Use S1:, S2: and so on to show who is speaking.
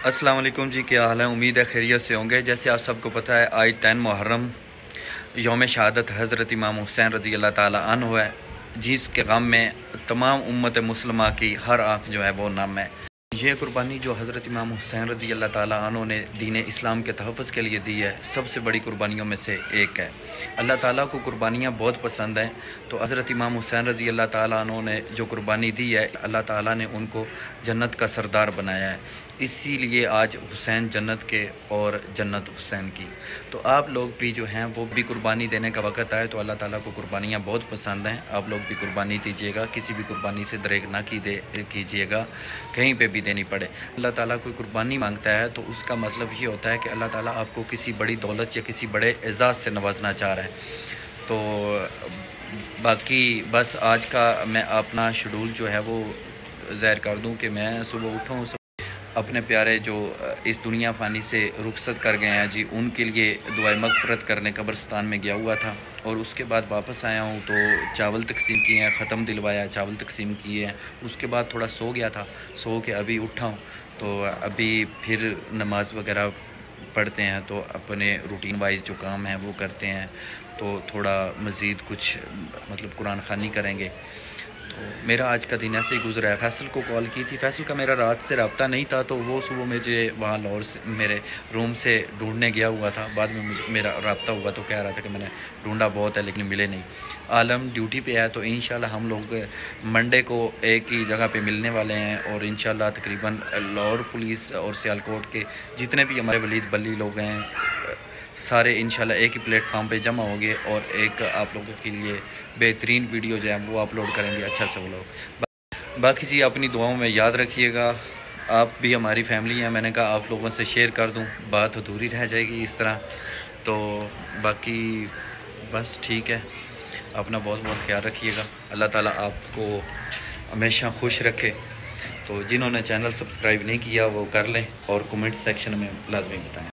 S1: अस्सलाम वालेकुम जी, क्या हाल है? उम्मीद है खैरियत से होंगे। जैसे आप सबको पता है, आज टेन मुहर्रम योम शहादत हज़रत इमाम हुसैन रज़ी अल्लाह ताला अन है, जिसके गम में तमाम उम्मत मुसलमा की हर आँख जो है वो नाम है। ये कुर्बानी जो हज़रत इमाम हुसैन रज़ी अल्लाह ताला ने दीन इस्लाम के तहफ़ के लिए दी है, सबसे बड़ी कुर्बानियों में से एक है। अल्लाह ताला को कुर्बानियाँ बहुत पसंद हैं तो हज़रत इमाम हुसैन रज़ी अल्लाह ताला ने जो कुर्बानी दी है, अल्लाह ताला ने उनको जन्नत का सरदार बनाया है। इसीलिए आज हुसैन जन्नत के और जन्नत हुसैन की। तो आप लोग भी जो हैं, वो भी कुर्बानी देने का वक्त आए तो अल्लाह ताला को कुर्बानियाँ बहुत पसंद हैं। आप लोग भी कुर्बानी दीजिएगा, किसी भी कुर्बानी से दरेक ना की दे, कीजिएगा, कहीं पे भी देनी पड़े। अल्लाह ताला कोई कुर्बानी माँगता है तो उसका मतलब ये होता है कि अल्लाह ताला आपको किसी बड़ी दौलत या किसी बड़े एजाज़ से नवाजना चाह रहा है। तो बाकी बस आज का मैं अपना शेड्यूल जो है, वो ज़ाहिर कर दूँ कि मैं सुबह उठूँ अपने प्यारे जो इस दुनिया फ़ानी से रुखसत कर गए हैं जी, उनके लिए दुआ मगफरत करने कब्रस्तान में गया हुआ था। और उसके बाद वापस आया हूँ तो चावल तकसीम किए हैं, ख़त्म दिलवाया, चावल तकसीम किए हैं। उसके बाद थोड़ा सो गया था, सो के अभी उठा हूँ। तो अभी फिर नमाज़ वगैरह पढ़ते हैं तो अपने रूटीन वाइज जो काम है वो करते हैं। तो थोड़ा मज़ीद कुछ मतलब कुरान खानी करेंगे। तो मेरा आज का दिन ऐसे ही गुजरा है। फैसल को कॉल की थी। फैसल का मेरा रात से रबता नहीं था तो वो सुबह मुझे वहाँ लाहौर से, मेरे रूम से ढूँढने गया हुआ था। बाद में मुझे, मेरा रबता हुआ तो कह रहा था कि मैंने ढूंढा बहुत है, लेकिन मिले नहीं। आलम ड्यूटी पे आया तो इन हम लोग मंडे को एक ही जगह पे मिलने वाले हैं और इन तकरीबन लाहौर पुलिस और सियालकोट के जितने भी हमारे वलीद बली लोग हैं सारे इंशाल्लाह एक ही प्लेटफॉर्म पे जमा होंगे और एक आप लोगों के लिए बेहतरीन वीडियो जो है वो अपलोड करेंगे अच्छा से वो लोग। बाकी जी अपनी दुआओं में याद रखिएगा। आप भी हमारी फैमिली हैं, मैंने कहा आप लोगों से शेयर कर दूँ। बात अधूरी रह जाएगी इस तरह। तो बाकी बस ठीक है। अपना बहुत बहुत ख्याल रखिएगा। अल्लाह ताला आपको हमेशा खुश रखे। तो जिन्होंने चैनल सब्सक्राइब नहीं किया वो कर लें और कमेंट सेक्शन में लाजमी बताएँ।